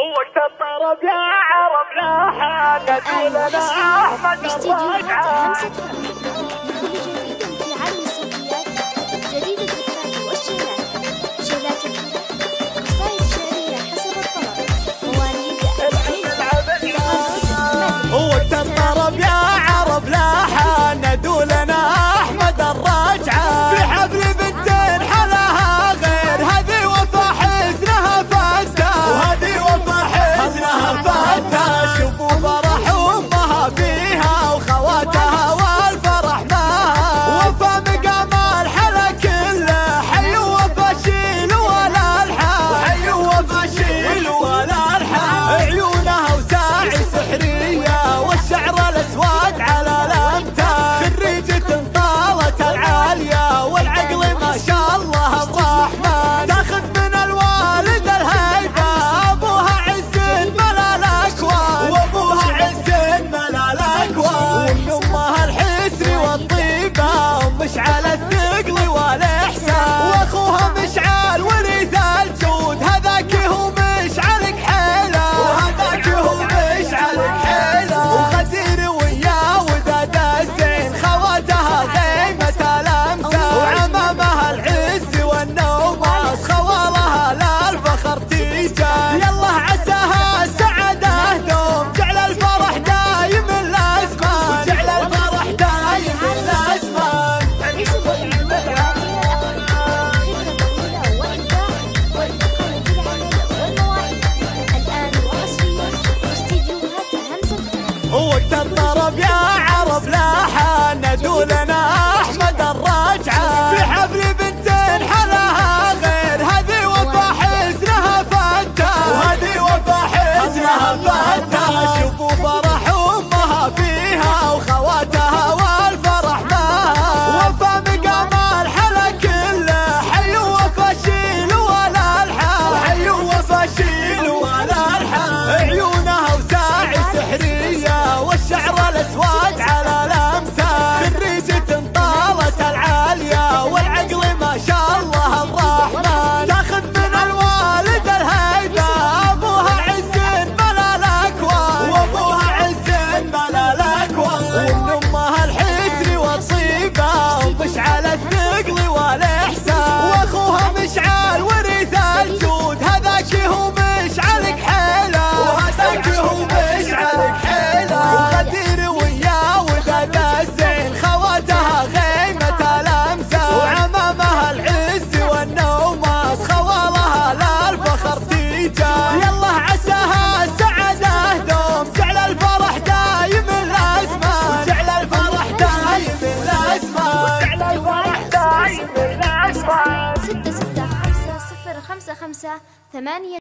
وقت الطرب يا عرب لا حاجة لنا أحمد الراجع على do that. خمسة خمسة ثمانية